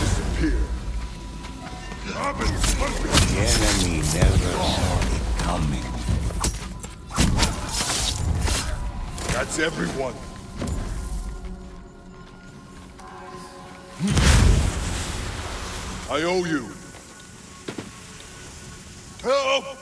Disappear. The enemy never saw it coming. That's everyone. I owe you. Help!